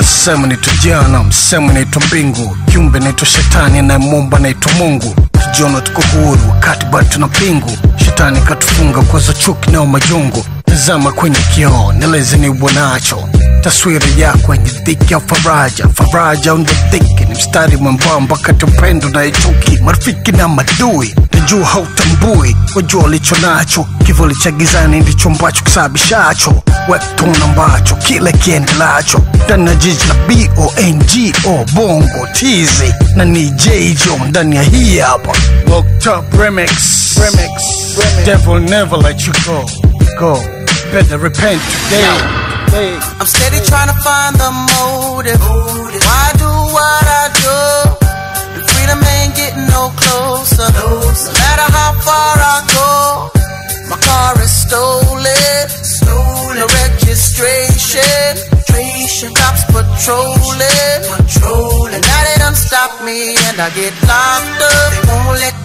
msemo naitwa jana msemo naitwa mbingu kiumbe naitwa shetani anayemumba naitwa mungu. Tujiona tuko huru wakati bado tuna pingu. Shetani katufunga kwaza chuki nao majungu. Tazama kwenye kioo nileze ni ubonacho taswira yako yenye dhiki ya faraja. Faraja undo dhiki ni mstari mwembamba kati upendo na ichuki marafiki na madui najua hautambui. Wajua ulicho nacho. Kivuli cha gizani ndicho ambacho kisababishacho. Wetuna ambacho. Kile kiendelacho ndani ya jiji la bongo bongo tizi. Na ni jjo ndani ya hii hapa. Up remix remix devil never let you go. Go. Better repent today. Hey. I'm steady trying to find the motive. Getting no closer. No matter how far I go, my car is stolen. Stolen. No registration. Cops patrolling. And now they done stop me and I get locked up. They won't let